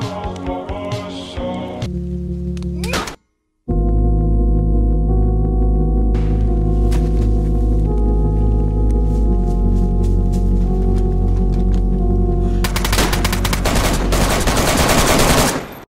oh, oh.